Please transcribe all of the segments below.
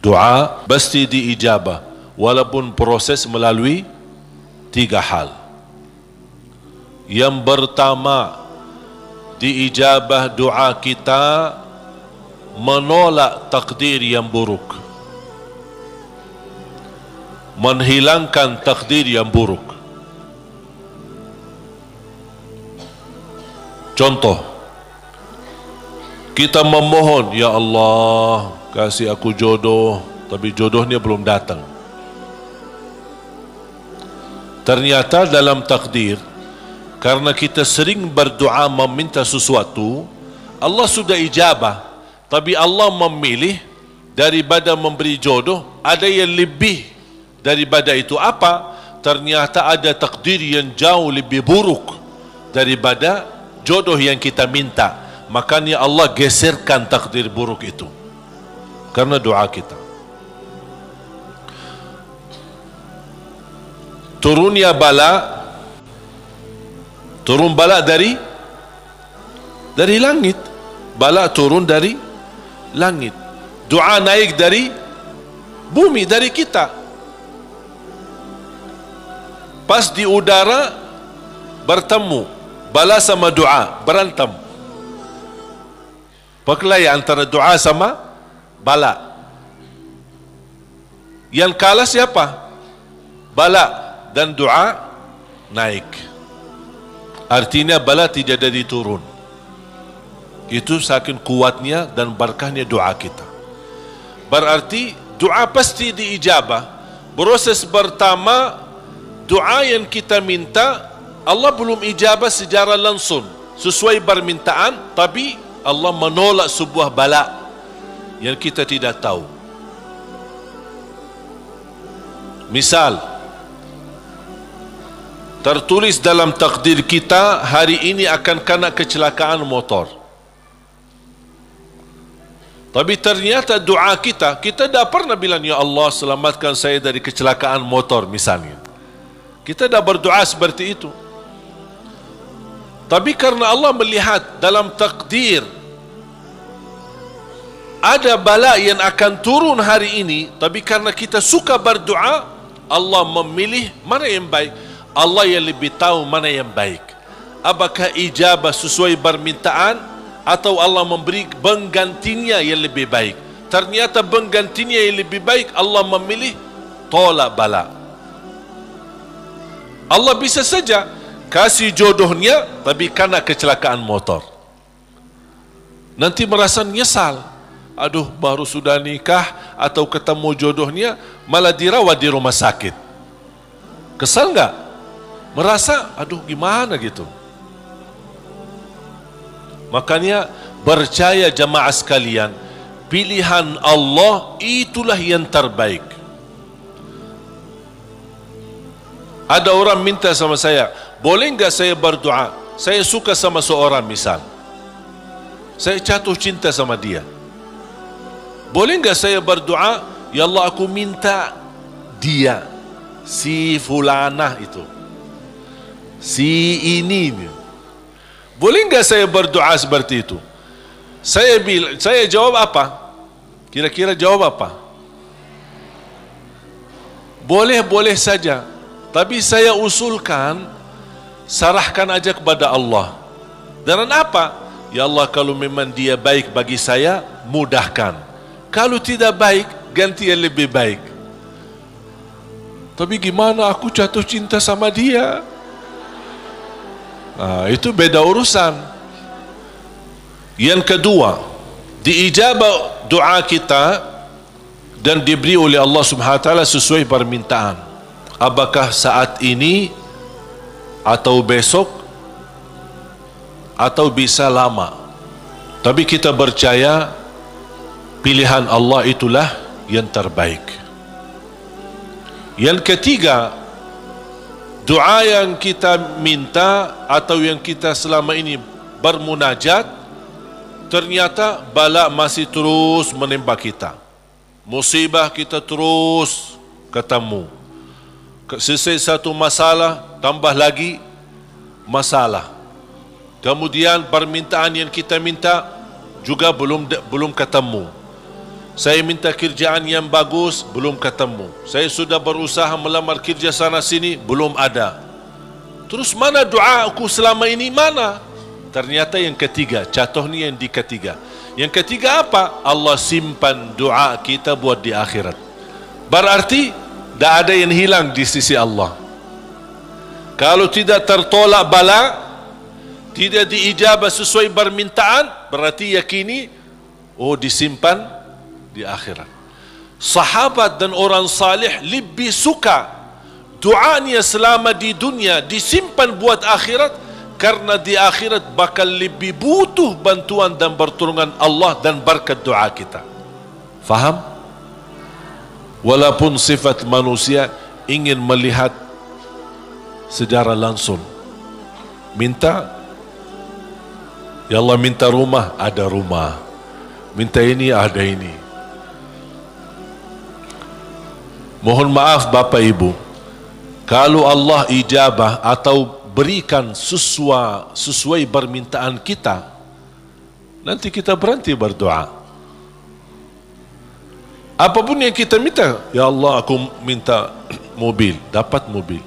doa mesti diijabah. Walaupun proses melalui tiga hal. Yang pertama diijabah doa kita menolak takdir yang buruk. Menghilangkan takdir yang buruk. Contoh kita memohon ya Allah kasih aku jodoh tapi jodohnya belum datang. Ternyata dalam takdir karena kita sering berdoa meminta sesuatu Allah sudah ijabah tapi Allah memilih daripada memberi jodoh ada yang lebih daripada itu. Apa? Ternyata ada takdir yang jauh lebih buruk daripada jodoh yang kita minta. Makanya Allah geserkan takdir buruk itu karena doa kita. Turunnya bala. Turun bala dari dari langit. Bala turun dari langit. Doa naik dari bumi dari kita. Pas di udara bertemu. Bala sama doa berantem. Perkelahi antara doa sama bala. Yang kalah siapa? Bala dan doa naik. Artinya bala tidak jadi turun. Itu saking kuatnya dan berkahnya doa kita. Berarti doa pasti diijabah. Proses pertama doa yang kita minta Allah belum ijabah secara langsung sesuai permintaan tapi Allah menolak sebuah bala yang kita tidak tahu. Misal, tertulis dalam takdir kita hari ini akan kena kecelakaan motor. Tapi ternyata doa kita, kita tidak pernah bilang, Ya Allah selamatkan saya dari kecelakaan motor misalnya. Kita dah berdoa seperti itu. Tapi karena Allah melihat dalam takdir ada bala yang akan turun hari ini, tapi karena kita suka berdoa, Allah memilih mana yang baik. Allah yang lebih tahu mana yang baik. Apakah ijabah sesuai permintaan atau Allah memberi penggantinya yang lebih baik. Ternyata penggantinya yang lebih baik Allah memilih tolak bala. Allah bisa saja kasih jodohnya tapi karena kecelakaan motor nanti merasa nyesal aduh baru sudah nikah atau ketemu jodohnya malah dirawat di rumah sakit. Kesal nggak? Merasa aduh gimana gitu? Makanya percaya jamaah sekalian pilihan Allah itulah yang terbaik. Ada orang minta sama saya boleh enggak saya berdoa? Saya suka sama seorang misal. Saya jatuh cinta sama dia boleh enggak saya berdoa? Ya Allah aku minta dia si fulana itu si ini boleh enggak saya berdoa seperti itu? Saya bil saya jawab apa? Kira-kira jawab apa? Boleh boleh saja tapi saya usulkan sarahkan aja kepada Allah. Dan apa? Ya Allah kalau memang dia baik bagi saya mudahkan kalau tidak baik ganti yang lebih baik. Tapi gimana aku jatuh cinta sama dia? Nah, itu beda urusan. Yang kedua diijabah doa kita dan diberi oleh Allah Subhanahu wa taala sesuai permintaan. Apakah saat ini atau besok atau bisa lama? Tapi kita percaya pilihan Allah itulah yang terbaik. Yang ketiga doa yang kita minta atau yang kita selama ini bermunajat ternyata bala masih terus menimpa kita. Musibah kita terus ketemu. Selesai satu masalah tambah lagi masalah. Kemudian permintaan yang kita minta juga belum belum ketemu Saya minta kerjaan yang bagus, belum ketemu. Saya sudah berusaha melamar kerja sana sini, belum ada. Terus mana doa aku selama ini? Mana? Ternyata yang ketiga, contoh ni yang di ketiga. Yang ketiga apa? Allah simpan doa kita buat di akhirat. Berarti, tak ada yang hilang di sisi Allah. Kalau tidak tertolak bala, tidak diijabah sesuai permintaan, berarti yakini, oh disimpan di akhirat. Sahabat dan orang salih lebih suka doanya selama di dunia disimpan buat akhirat karena di akhirat bakal lebih butuh bantuan dan pertolongan Allah dan berkat doa kita. Faham? Walaupun sifat manusia ingin melihat secara langsung. Minta Ya Allah minta rumah, ada rumah. Minta ini, ada ini. Mohon maaf Bapa Ibu. Kalau Allah ijabah atau berikan sesuai, sesuai permintaan kita Nanti kita berhenti berdoa. Apapun yang kita minta Ya Allah aku minta mobil Dapat mobil.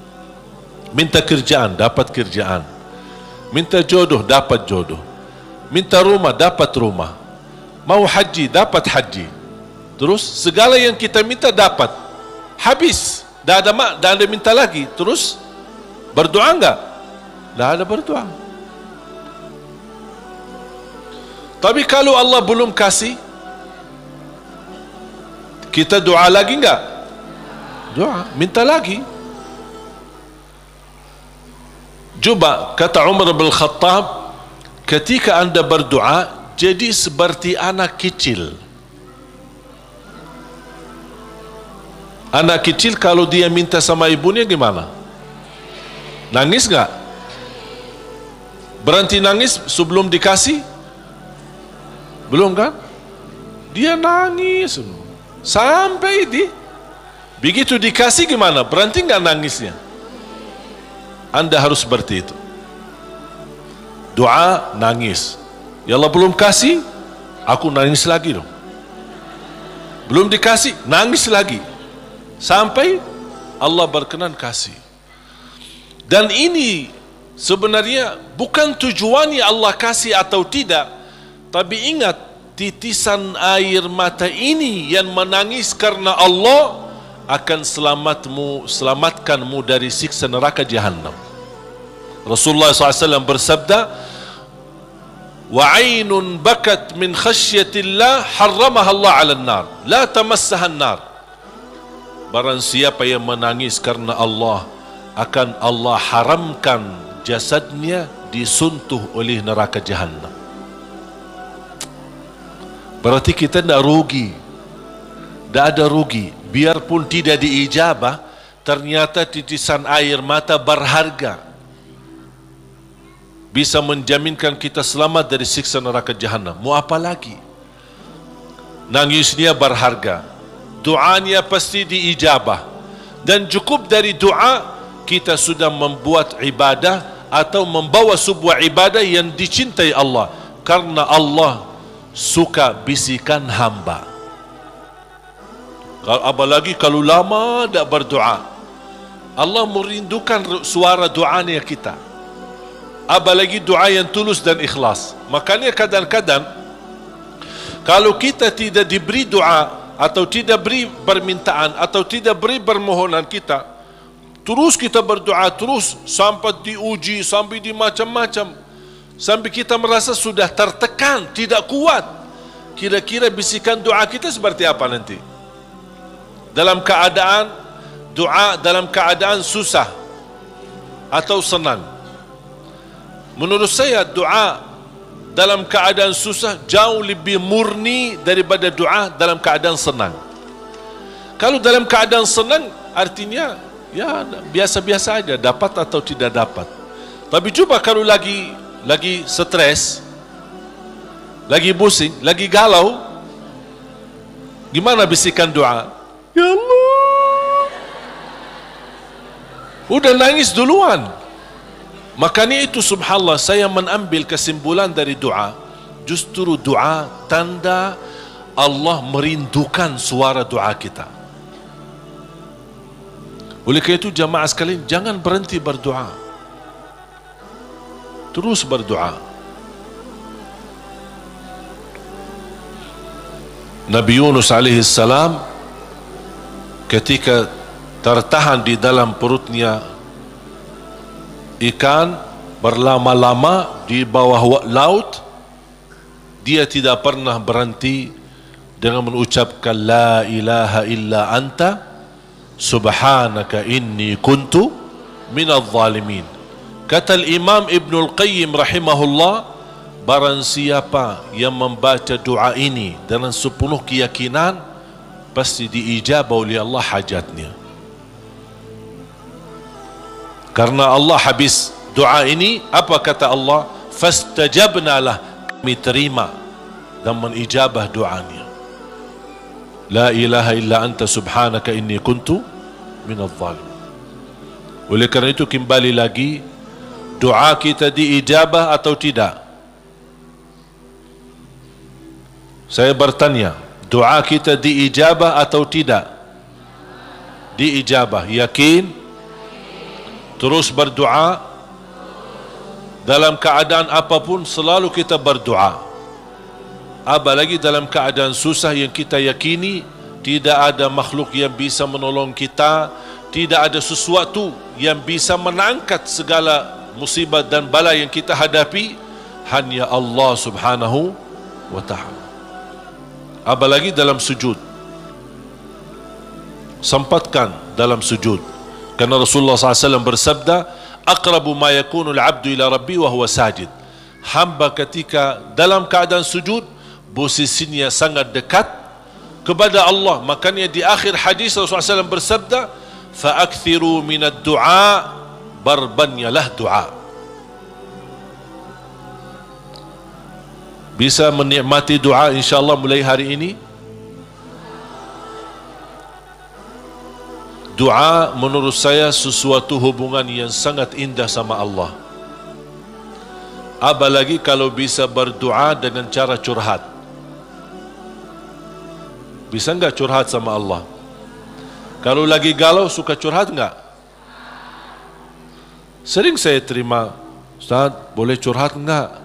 Minta kerjaan Dapat kerjaan. Minta jodoh Dapat jodoh. Minta rumah Dapat rumah. Mau haji Dapat haji. Terus segala yang kita minta dapat habis. Dah ada mak dah ada minta lagi. Terus berdoa enggak? Dah ada berdoa. Tapi kalau Allah belum kasih kita doa lagi enggak? Doa. Minta lagi. Cuba kata Umar bin Khattab ketika anda berdoa jadi seperti anak kecil Anak kecil kalau dia minta sama ibunya gimana? Nangis nggak? Berhenti nangis sebelum dikasih? Belum kan? Dia nangis sampai di begitu dikasih gimana? Berhenti nggak nangisnya? Anda harus seperti itu. Doa nangis. Ya Allah belum kasih, aku nangis lagi dong. Belum dikasih, nangis lagi sampai Allah berkenan kasih. Dan ini sebenarnya bukan tujuannya Allah kasih atau tidak tapi ingat titisan air mata ini yang menangis karena Allah akan selamatmu selamatkanmu dari siksa neraka jahanam Rasulullah SAW bersabda wa ainun bakat min khasyatillah harramaha Allah ala nar la tamassaha nar Barang siapa yang menangis karena Allah akan Allah haramkan jasadnya disuntuh oleh neraka jahannam. Berarti kita tidak rugi. Tidak ada rugi. Biarpun tidak diijabah, ternyata titisan air mata berharga. Bisa menjaminkan kita selamat dari siksa neraka jahannam. Mau apa lagi? Nangisnya berharga doanya pasti diijabah. Dan cukup dari doa kita sudah membuat ibadah atau membawa sebuah ibadah yang dicintai Allah. Karena Allah suka bisikan hamba. Apalagi kalau lama tak berdoa Allah merindukan suara doanya kita. Apalagi doa yang tulus dan ikhlas. Makanya kadang-kadang kalau kita tidak diberi doa atau tidak beri permintaan atau tidak beri permohonan kita terus kita berdoa terus sampai diuji sampai di macam-macam sampai kita merasa sudah tertekan tidak kuat. Kira-kira bisikan doa kita seperti apa nanti? Dalam keadaan doa dalam keadaan susah atau senang? Menurut saya doa dalam keadaan susah jauh lebih murni daripada doa dalam keadaan senang. Kalau dalam keadaan senang artinya ya biasa-biasa aja dapat atau tidak dapat. Tapi cuba kalau lagi lagi stres, lagi pusing, lagi galau, gimana bisikan doa? Ya Allah. Udah nangis duluan. Makanya itu subhanallah saya mengambil kesimpulan dari doa justru doa tanda Allah merindukan suara doa kita. Oleh kerana itu jamaah sekalian jangan berhenti berdoa. Terus berdoa. Nabi Yunus alaihi salam ketika tertahan di dalam perutnya ikan berlama-lama di bawah laut dia tidak pernah berhenti dengan mengucapkan la ilaha illa anta subhanaka inni kuntu minadh zalimin kata imam Ibn Al-Qayyim rahimahullah Barang siapa yang membaca doa ini dengan sepenuh keyakinan pasti diijabah oleh Allah hajatnya. Karena Allah habis doa ini apa kata Allah? Fastajabna lah kami terima dan menijabah doanya. La ilaha illa anta subhanaka inni kuntu minadh zalim. Oleh kerana itu kembali lagi doa kita diijabah atau tidak? Saya bertanya, doa kita diijabah atau tidak? Diijabah, yakin? Terus berdoa. Dalam keadaan apapun selalu kita berdoa. Apalagi dalam keadaan susah yang kita yakini tidak ada makhluk yang bisa menolong kita, tidak ada sesuatu yang bisa menangkat segala musibah dan bala yang kita hadapi hanya Allah Subhanahu wa taala. Apalagi dalam sujud? Sempatkan dalam sujud kerana Rasulullah SAW bersabda aqrabu ma yakunu al-abdu ila rabbi wa huwa sajid. Hamba ketika dalam keadaan sujud posisinya sangat dekat kepada Allah. Makanya di akhir hadis Rasulullah SAW bersabda fa'akthiru minad du'a barbanyalah du'a. Bisa menikmati doa insyaAllah mulai hari ini doa menurut saya sesuatu hubungan yang sangat indah sama Allah. Apalagi kalau bisa berdoa dengan cara curhat. Bisa enggak curhat sama Allah? Kalau lagi galau suka curhat enggak sering saya terima Ustaz boleh curhat enggak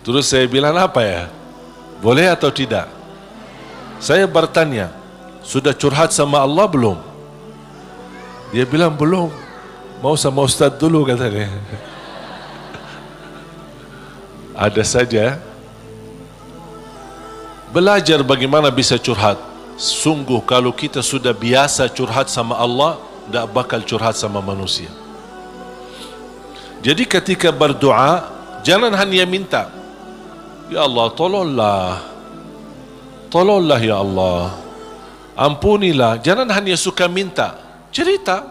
Terus saya bilang apa ya? Boleh atau tidak? Saya bertanya, sudah curhat sama Allah belum? Dia bilang belum. Mau sama Ustaz dulu katanya. Ada saja. Belajar bagaimana bisa curhat. Sungguh kalau kita sudah biasa curhat sama Allah, tidak bakal curhat sama manusia. Jadi ketika berdoa, jangan hanya minta, Ya Allah tolonglah Tolonglah ya Allah Ampunilah Jangan hanya suka minta. Cerita.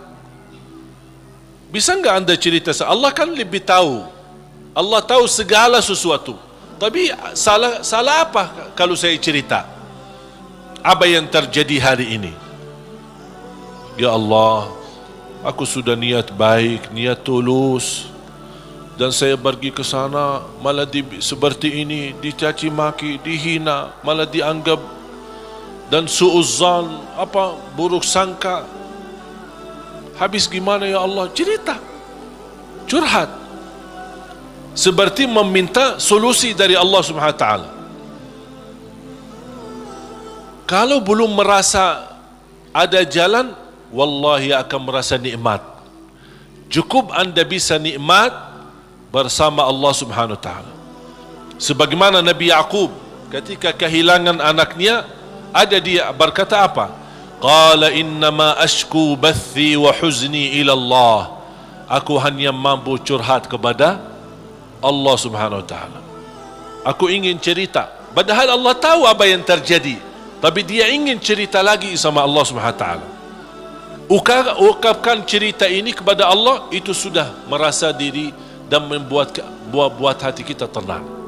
Bisa enggak anda cerita Allah kan lebih tahu. Allah tahu segala sesuatu. Tapi salah salah apa kalau saya cerita? Apa yang terjadi hari ini? Ya Allah Aku sudah niat baik Niat tulus. Dan saya pergi ke sana malah di, seperti ini dicaci maki dihina malah dianggap dan suuzan apa buruk sangka. Habis gimana ya Allah? Cerita. Curhat. Seperti meminta solusi dari Allah Subhanahu wa taala. Kalau belum merasa ada jalan wallahi akan merasa nikmat. Cukup anda bisa nikmat bersama Allah Subhanahu wa taala. Sebagaimana Nabi Yaqub ketika kehilangan anaknya ada dia berkata apa? Qala inna ma ashku bathi wa huzni ila Allah. Aku hanya mampu curhat kepada Allah Subhanahu wa taala. Aku ingin cerita padahal Allah tahu apa yang terjadi tapi dia ingin cerita lagi sama Allah Subhanahu wa taala. Ukapkan cerita ini kepada Allah itu sudah merasa diri dan membuat buat, buat hati kita tenang.